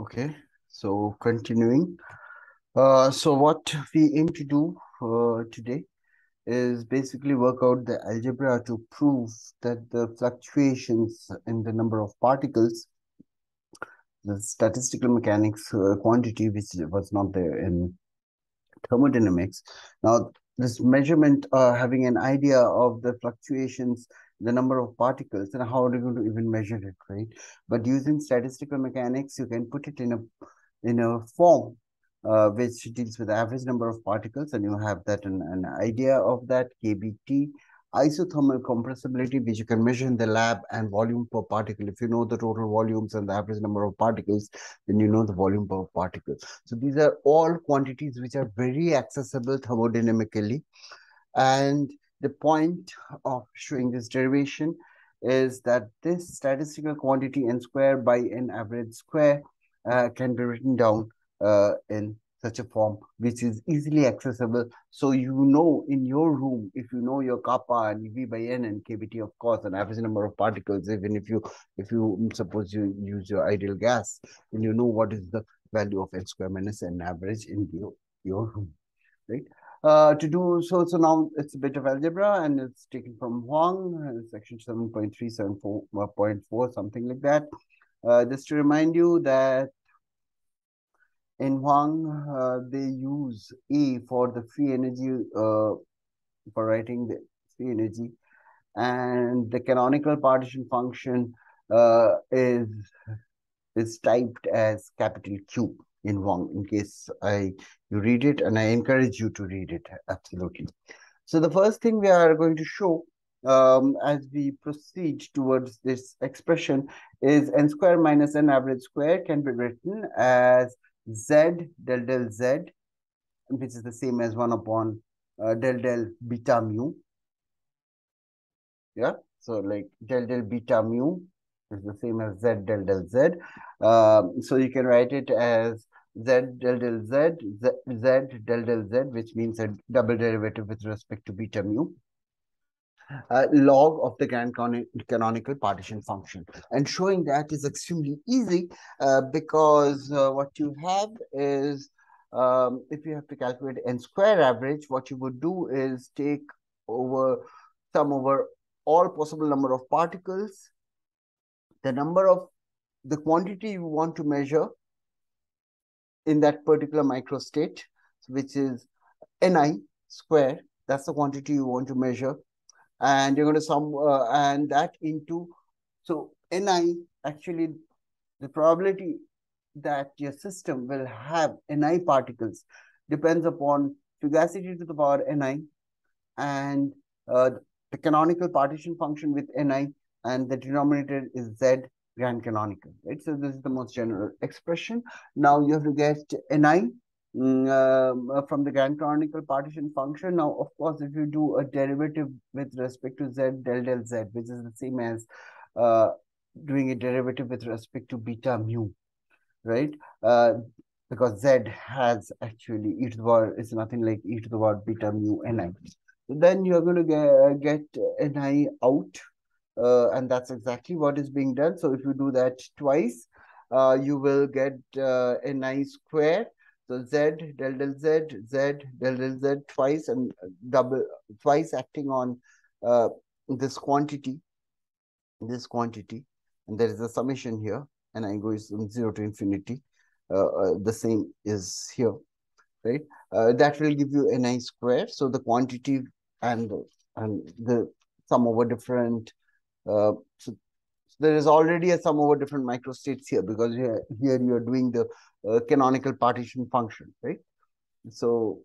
Okay, so continuing. Uh, so what we aim to do uh, today is basically work out the algebra to prove that the fluctuations in the number of particles, the statistical mechanics uh, quantity, which was not there in thermodynamics. Now, this measurement, uh, having an idea of the fluctuations the number of particles and how are you going to even measure it, right? But using statistical mechanics, you can put it in a in a form uh, which deals with the average number of particles, and you have that an, an idea of that KBT isothermal compressibility, which you can measure in the lab, and volume per particle. If you know the total volumes and the average number of particles, then you know the volume per particle. So these are all quantities which are very accessible thermodynamically. And the point of showing this derivation is that this statistical quantity n square by n average square uh, can be written down uh, in such a form which is easily accessible. So you know in your room, if you know your kappa and V by N and KBT, of course, an average number of particles, even if you if you suppose you use your ideal gas, and you know what is the value of N square minus N average in your, your room, right? Uh, to do so, so now it's a bit of algebra and it's taken from Huang, uh, section 7.374.4, something like that. Uh, just to remind you that in Huang, uh, they use E for the free energy, uh, for writing the free energy. And the canonical partition function uh, is, is typed as capital Q in Huang in case I you read it and I encourage you to read it absolutely. So the first thing we are going to show um, as we proceed towards this expression is n square minus n average square can be written as z del del z which is the same as 1 upon uh, del del beta mu. Yeah, so like del del beta mu is the same as z del del z. Um, so you can write it as z del del z, z, z del del z, which means a double derivative with respect to beta mu. Uh, log of the grand canonical partition function. And showing that is extremely easy uh, because uh, what you have is, um, if you have to calculate n square average, what you would do is take over sum over all possible number of particles, the number of the quantity you want to measure in that particular microstate, which is Ni square. That's the quantity you want to measure. And you're going to sum uh, and that into, so Ni actually, the probability that your system will have Ni particles depends upon fugacity to the power Ni and uh, the canonical partition function with Ni and the denominator is Z grand canonical, right? So this is the most general expression. Now you have to get Ni mm, uh, from the grand canonical partition function. Now, of course, if you do a derivative with respect to z del del z, which is the same as uh, doing a derivative with respect to beta mu, right? Uh, because z has actually e to the power, it's nothing like e to the power beta mu ni. So then you're going to get, get ni out uh, and that's exactly what is being done. So if you do that twice, uh, you will get uh, ni square. So z del del z, z del del z twice and double twice acting on uh, this quantity, this quantity, and there is a summation here, and I goes from zero to infinity. Uh, uh, the same is here, right? Uh, that will give you a ni square. So the quantity and and the sum over different uh, so, there is already a sum over different microstates here because here, here you are doing the uh, canonical partition function, right? So,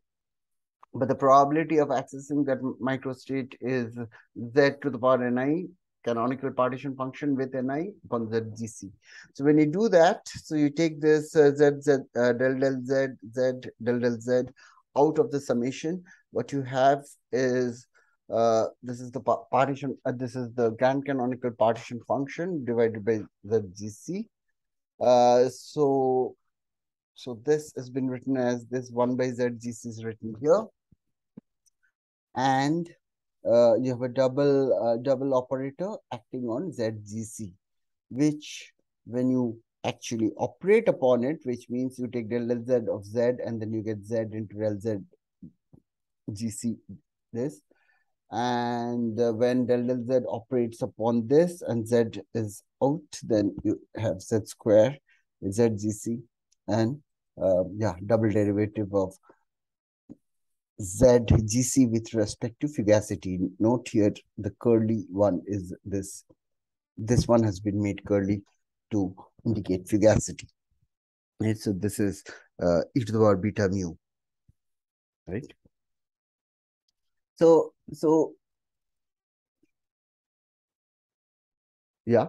but the probability of accessing that microstate is z to the power ni canonical partition function with ni upon zgc. So when you do that, so you take this uh, z, z uh, del del z, z del del z out of the summation, what you have is uh, this is the partition, uh, this is the grand canonical partition function divided by the GC. Uh, so, so this has been written as this 1 by ZGC is written here. And uh, you have a double uh, double operator acting on ZGC, which when you actually operate upon it, which means you take del z of z and then you get z into del z gc this. And uh, when del del z operates upon this and z is out, then you have z square z gc and uh, yeah, double derivative of z gc with respect to fugacity. Note here the curly one is this. This one has been made curly to indicate fugacity. Right, so this is uh, e to the power beta mu. Right. So so yeah.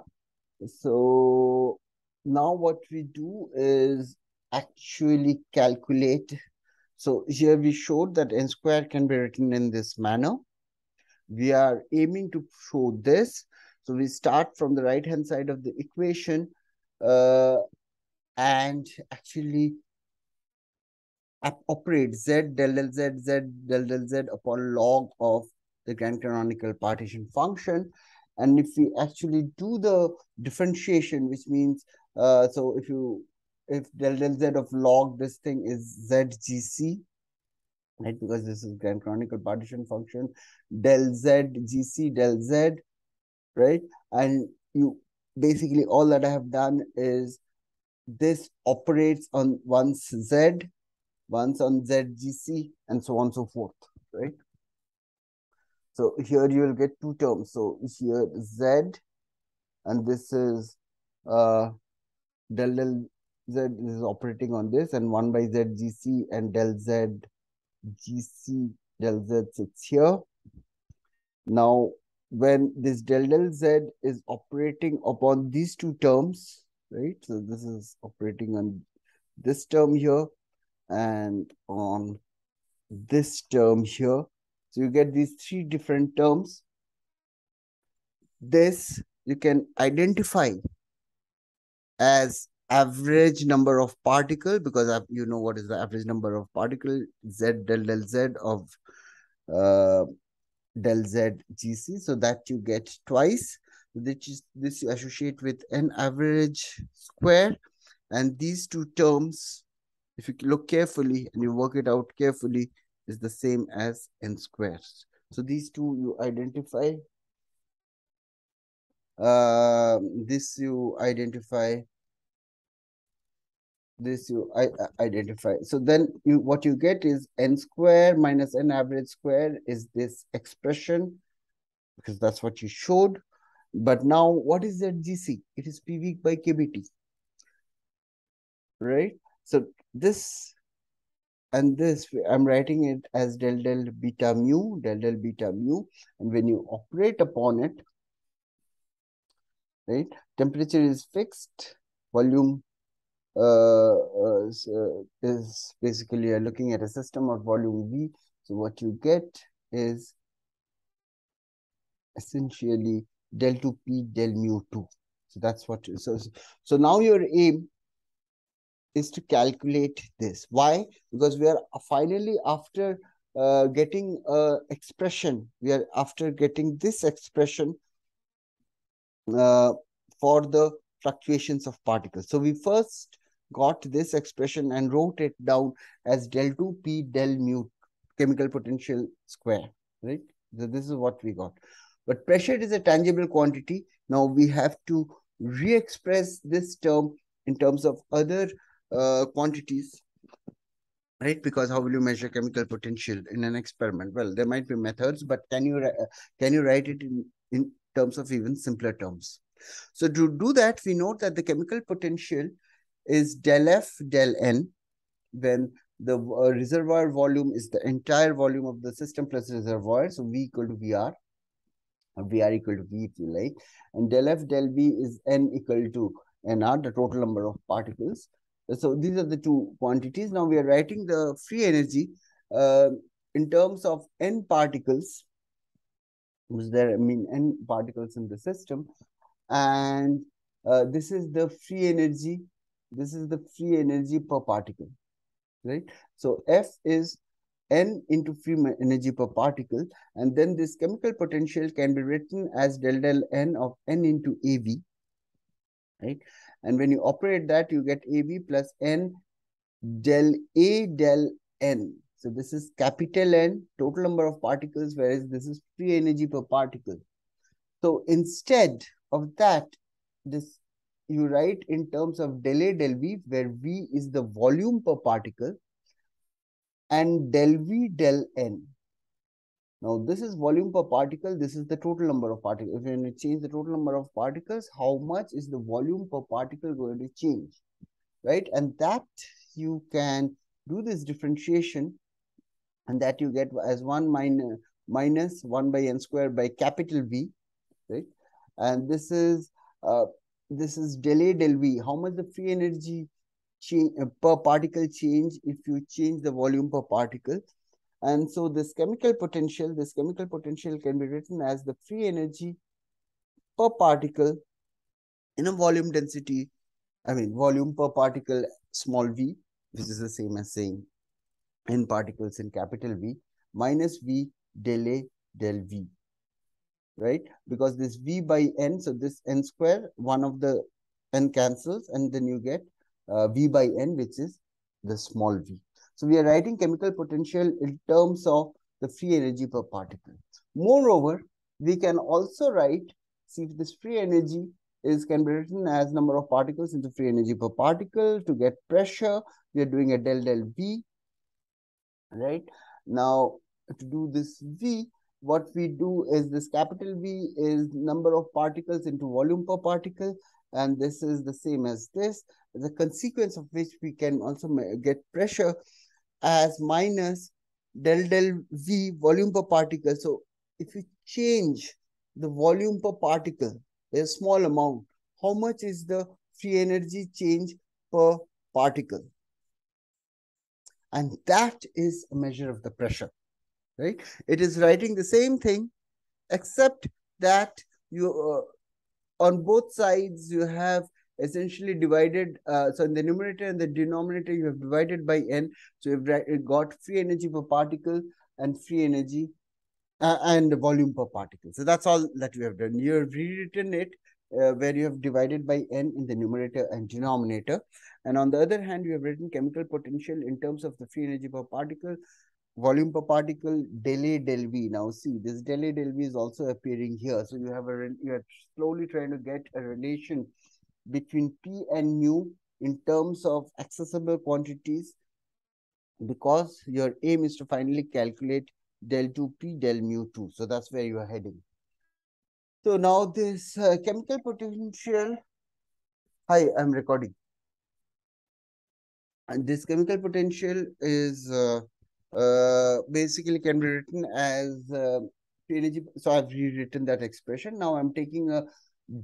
So now what we do is actually calculate. So here we showed that n square can be written in this manner. We are aiming to show this. So we start from the right hand side of the equation uh, and actually operate z del del z z del del z upon log of the grand canonical partition function. And if we actually do the differentiation, which means, uh, so if you, if del del z of log this thing is zgc, right, because this is grand canonical partition function, del z gc del z, right, and you basically all that I have done is this operates on once z, once on zgc, and so on and so forth, right? So here you will get two terms. So here z, and this is uh, del del z is operating on this, and 1 by zgc and del z gc del z sits here. Now when this del del z is operating upon these two terms, right? So this is operating on this term here and on this term here. So you get these three different terms. This you can identify as average number of particle because you know what is the average number of particle z del del z of uh, del z gc so that you get twice which is this you associate with n average square and these two terms if you look carefully and you work it out carefully is the same as n squares so these two you identify uh, this you identify this you I, identify. So then you what you get is n square minus n average square is this expression because that's what you showed. But now what is that GC? It is PV by KBT. Right? So this and this I'm writing it as del del beta mu, del del beta mu. And when you operate upon it, right, temperature is fixed, volume uh, uh, uh, is basically you're looking at a system of volume V. So what you get is essentially del 2p del mu 2. So that's what, so, so now your aim is to calculate this. Why? Because we are finally after uh, getting a expression, we are after getting this expression uh, for the fluctuations of particles. So we first got this expression and wrote it down as del 2p del mu chemical potential square, right? So this is what we got. But pressure is a tangible quantity. Now we have to re-express this term in terms of other uh, quantities, right? Because how will you measure chemical potential in an experiment? Well, there might be methods, but can you can you write it in, in terms of even simpler terms? So to do that, we note that the chemical potential is del F del N when the uh, reservoir volume is the entire volume of the system plus reservoir. So V equal to VR VR equal to V if you like. And del F del v is N equal to NR, the total number of particles. So these are the two quantities. Now we are writing the free energy uh, in terms of N particles. Was there, I mean, N particles in the system. And uh, this is the free energy this is the free energy per particle, right? So F is N into free energy per particle. And then this chemical potential can be written as del del N of N into AV. right? And when you operate that, you get AB plus N del A del N. So this is capital N, total number of particles, whereas this is free energy per particle. So instead of that, this you write in terms of del A del V, where V is the volume per particle, and del V del N. Now, this is volume per particle. This is the total number of particles. If you change the total number of particles, how much is the volume per particle going to change? Right? And that you can do this differentiation and that you get as 1 minus, minus 1 by n square by capital V. Right? And this is uh, this is del A del V. How much the free energy change uh, per particle change if you change the volume per particle? And so this chemical potential, this chemical potential can be written as the free energy per particle in a volume density, I mean volume per particle small v, which is the same as saying n particles in capital V, minus V del A del V, right? Because this V by N, so this N square, one of the N cancels and then you get uh, V by N, which is the small v. So we are writing chemical potential in terms of the free energy per particle. Moreover, we can also write, see if this free energy is can be written as number of particles into free energy per particle. To get pressure, we are doing a del del V, right? Now, to do this V, what we do is this capital V is number of particles into volume per particle and this is the same as this, the consequence of which we can also get pressure as minus del del V volume per particle. So if you change the volume per particle, a small amount, how much is the free energy change per particle? And that is a measure of the pressure, right? It is writing the same thing, except that you uh, on both sides you have essentially divided, uh, so in the numerator and the denominator, you have divided by n. So you've got free energy per particle and free energy uh, and volume per particle. So that's all that we have done. You have rewritten it uh, where you have divided by n in the numerator and denominator. And on the other hand, you have written chemical potential in terms of the free energy per particle, volume per particle, del A del V. Now see, this del A del V is also appearing here. So you have a, you are slowly trying to get a relation between P and mu in terms of accessible quantities because your aim is to finally calculate del 2p del mu 2. So that's where you are heading. So now this uh, chemical potential, hi, I'm recording. And this chemical potential is uh, uh, basically can be written as uh, energy. So I've rewritten that expression. Now I'm taking a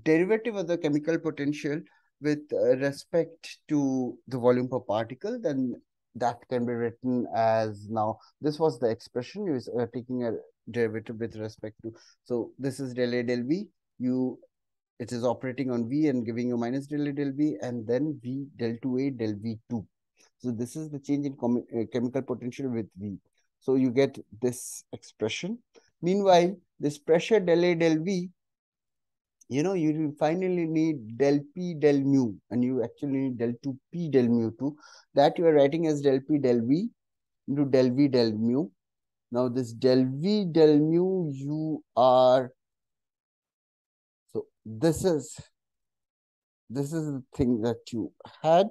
derivative of the chemical potential with uh, respect to the volume per particle, then that can be written as now, this was the expression, you are uh, taking a derivative with respect to, so this is del A del V, you, it is operating on V and giving you minus del A del V and then V del 2A del V2. So this is the change in uh, chemical potential with V. So you get this expression. Meanwhile, this pressure del A del V you know, you finally need del P del mu, and you actually need del 2 P del mu 2. That you are writing as del P del V into del V del mu. Now, this del V del mu, you are, so this is, this is the thing that you had.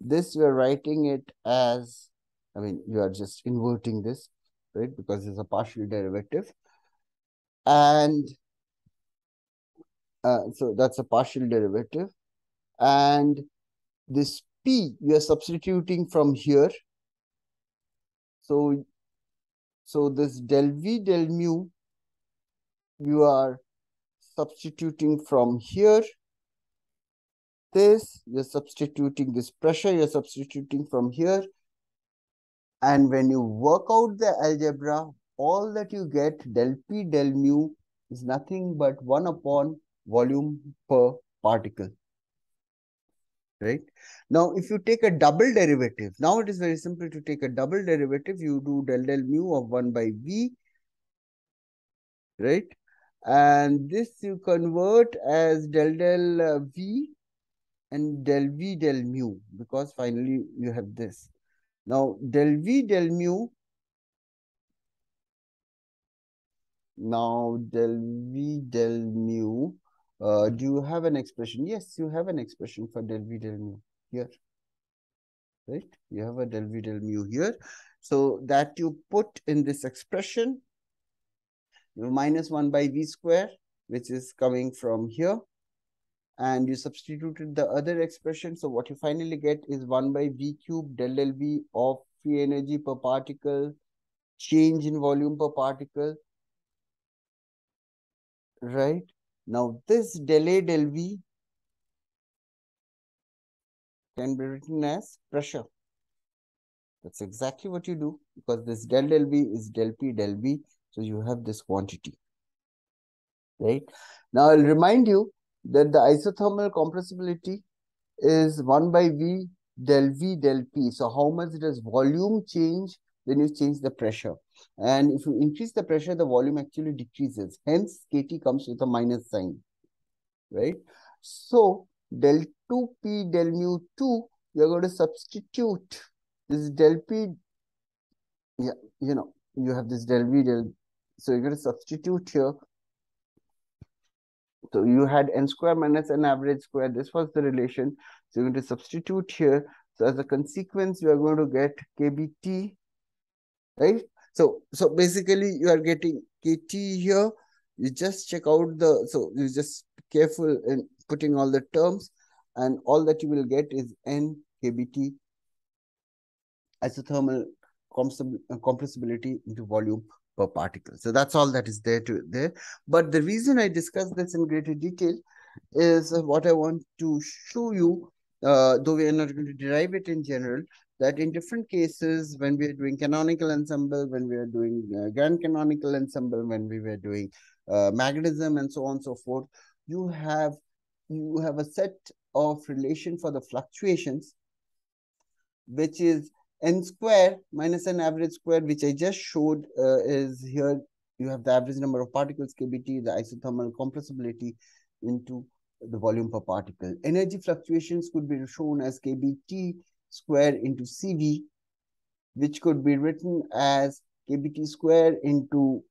This you are writing it as, I mean, you are just inverting this, right? Because it's a partial derivative. And uh, so that's a partial derivative. And this p we are substituting from here. So, so this del v del mu you are substituting from here. This you're substituting this pressure you're substituting from here. And when you work out the algebra, all that you get del p del mu is nothing but 1 upon volume per particle. Right? Now, if you take a double derivative, now it is very simple to take a double derivative. You do del del mu of 1 by v. Right? And this you convert as del del uh, v and del V del mu because finally you have this. Now del V del mu now del V del mu uh, do you have an expression? Yes, you have an expression for del V del mu here. Right? You have a del V del mu here. So that you put in this expression, you minus 1 by V square, which is coming from here. And you substituted the other expression. So what you finally get is 1 by V cube del del V of free energy per particle, change in volume per particle. Right? Now this del A del V can be written as pressure. That's exactly what you do because this del del V is del P del V. So you have this quantity. Right? Now I'll remind you that the isothermal compressibility is 1 by V del V del P. So how much does volume change? when you change the pressure. And if you increase the pressure, the volume actually decreases. Hence, KT comes with a minus sign. Right? So del 2P del mu 2, you're going to substitute this del P. Yeah, you know, you have this del V del. So you're going to substitute here. So you had n square minus n average square. This was the relation. So you're going to substitute here. So as a consequence, you are going to get KBT, right? So, so basically you are getting KT here. You just check out the, so you just careful in putting all the terms and all that you will get is N KBT isothermal compressibility into volume per particle. So that's all that is there to there. But the reason I discuss this in greater detail is what I want to show you, uh, though we are not going to derive it in general, that in different cases, when we are doing canonical ensemble, when we are doing uh, grand canonical ensemble, when we were doing uh, magnetism and so on and so forth, you have you have a set of relation for the fluctuations, which is n square minus an average square, which I just showed uh, is here. You have the average number of particles, kBt, the isothermal compressibility into the volume per particle. Energy fluctuations could be shown as kBt square into CV, which could be written as kBt square into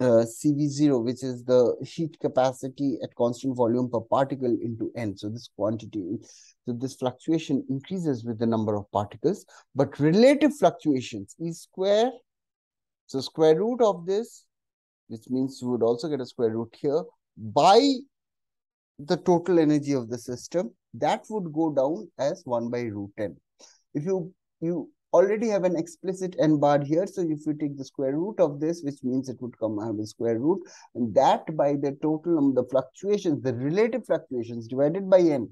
uh, CV0, which is the heat capacity at constant volume per particle into N. So this quantity, so this fluctuation increases with the number of particles, but relative fluctuations is square. So square root of this, which means you would also get a square root here, by the total energy of the system, that would go down as 1 by root n. If you, you already have an explicit n bar here. So if you take the square root of this, which means it would come have a square root, and that by the total of the fluctuations, the relative fluctuations divided by n,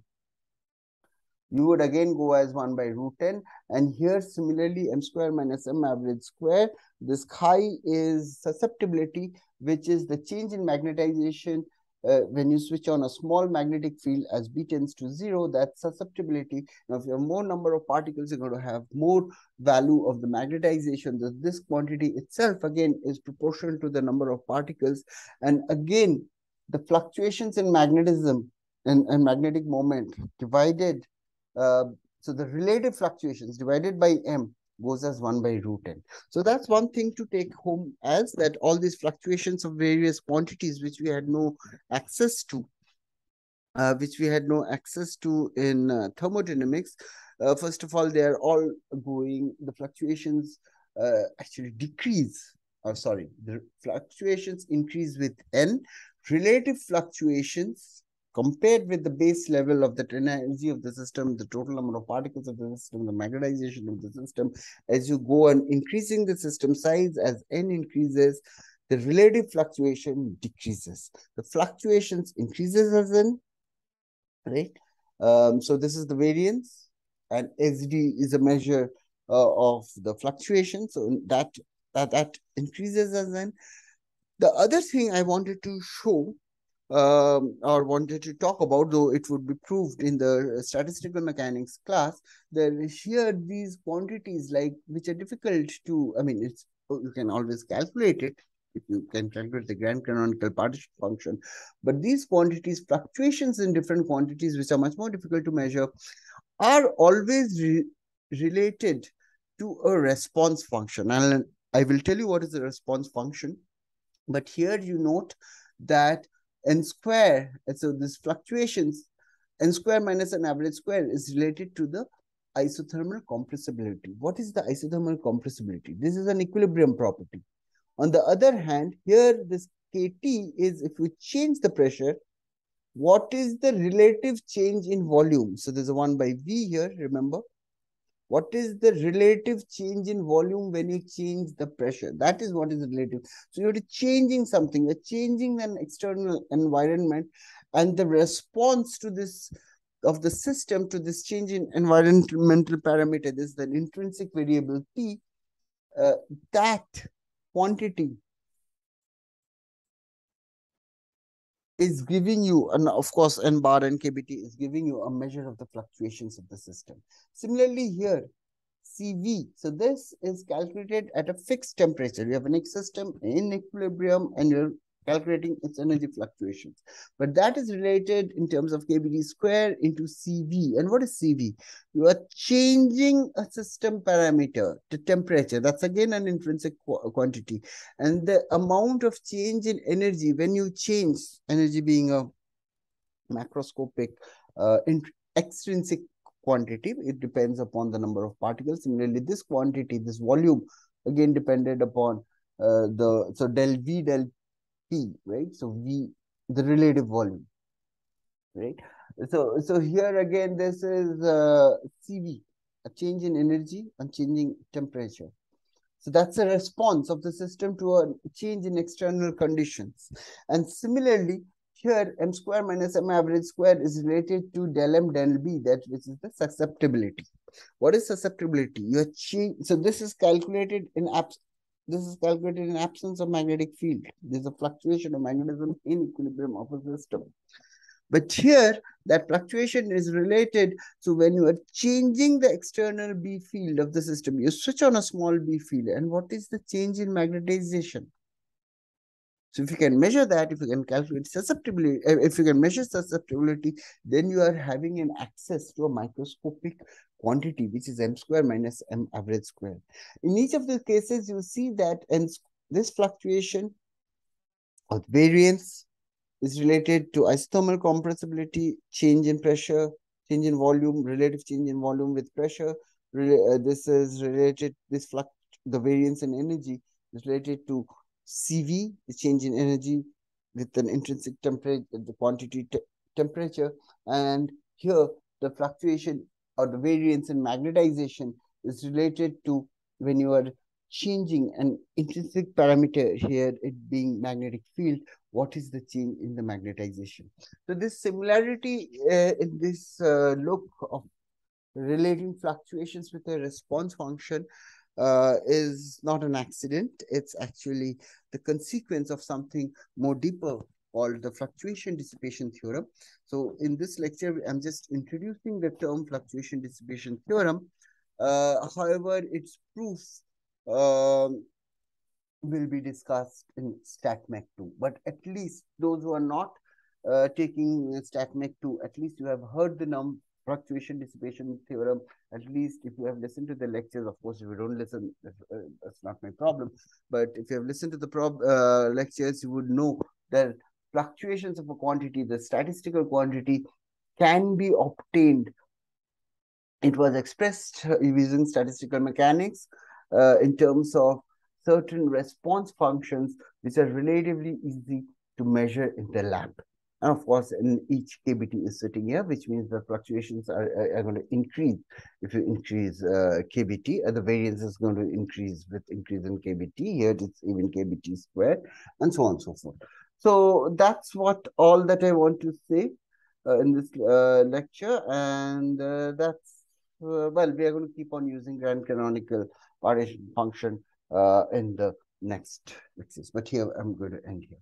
you would again go as 1 by root n. And here similarly, m square minus m average square. This chi is susceptibility, which is the change in magnetization uh, when you switch on a small magnetic field as B tends to zero, that susceptibility, now if you have more number of particles, you're going to have more value of the magnetization. This quantity itself, again, is proportional to the number of particles. And again, the fluctuations in magnetism and, and magnetic moment divided, uh, so the relative fluctuations divided by M goes as 1 by root n. So that's one thing to take home as that all these fluctuations of various quantities which we had no access to, uh, which we had no access to in uh, thermodynamics. Uh, first of all, they are all going, the fluctuations uh, actually decrease. Oh, sorry, the fluctuations increase with n. Relative fluctuations compared with the base level of the energy of the system, the total number of particles of the system, the magnetization of the system, as you go on increasing the system size, as n increases, the relative fluctuation decreases. The fluctuations increases as n, right? Um, so this is the variance, and SD is a measure uh, of the fluctuation. So that that that increases as n. The other thing I wanted to show um, or wanted to talk about, though it would be proved in the statistical mechanics class, that here these quantities like which are difficult to, I mean, it's you can always calculate it, if you can calculate the grand canonical partition function. But these quantities, fluctuations in different quantities, which are much more difficult to measure, are always re related to a response function. And I will tell you what is the response function. But here you note that n square, And so these fluctuations, n square minus an average square is related to the isothermal compressibility. What is the isothermal compressibility? This is an equilibrium property. On the other hand, here this kT is if we change the pressure, what is the relative change in volume? So there's a 1 by V here, remember? What is the relative change in volume when you change the pressure? That is what is relative. So you're changing something, you're changing an external environment and the response to this of the system to this change in environmental parameter, this is the intrinsic variable P, uh, that quantity is giving you, and of course, N bar and KBT is giving you a measure of the fluctuations of the system. Similarly here, CV. So this is calculated at a fixed temperature. You have an system in equilibrium and you're calculating its energy fluctuations. But that is related in terms of kBT square into CV. And what is CV? You are changing a system parameter, to temperature. That's again an intrinsic qu quantity. And the amount of change in energy when you change, energy being a macroscopic uh, extrinsic quantity, it depends upon the number of particles. Similarly, this quantity, this volume, again depended upon uh, the, so del V del P, right? So V, the relative volume, right? So, so here again, this is uh, CV, a change in energy and changing temperature. So that's a response of the system to a change in external conditions. And similarly, here m square minus m average square is related to del m del b, that which is the susceptibility. What is susceptibility? You change. So this is calculated in abs this is calculated in absence of magnetic field. There's a fluctuation of magnetism in equilibrium of a system. But here, that fluctuation is related. So when you are changing the external B field of the system, you switch on a small B field. And what is the change in magnetization? So if you can measure that, if you can calculate susceptibility, if you can measure susceptibility, then you are having an access to a microscopic quantity, which is m square minus m average square. In each of the cases, you see that and this fluctuation or variance is related to isothermal compressibility, change in pressure, change in volume, relative change in volume with pressure. Uh, this is related, this flux, the variance in energy is related to CV, the change in energy with an intrinsic temperature, the quantity temperature. And here, the fluctuation or the variance in magnetization is related to when you are changing an intrinsic parameter here, it being magnetic field, what is the change in the magnetization? So this similarity uh, in this uh, look of relating fluctuations with a response function uh, is not an accident. It's actually the consequence of something more deeper called the fluctuation dissipation theorem. So in this lecture, I'm just introducing the term fluctuation dissipation theorem. Uh, however, its proof um, will be discussed in StatMech 2. But at least those who are not uh, taking StatMech 2, at least you have heard the num fluctuation dissipation theorem, at least if you have listened to the lectures, of course, if you don't listen, uh, that's not my problem. But if you have listened to the prob uh, lectures, you would know that fluctuations of a quantity, the statistical quantity, can be obtained. It was expressed using statistical mechanics uh, in terms of certain response functions, which are relatively easy to measure in the lab. And of course, in each KBT is sitting here, which means the fluctuations are, are, going to increase. If you increase uh, KBT, uh, the variance is going to increase with increase in KBT. Here it's even KBT squared, and so on and so forth. So that's what all that I want to say uh, in this uh, lecture. And uh, that's, uh, well, we are going to keep on using grand canonical partition function in the next lectures. But here I'm going to end here.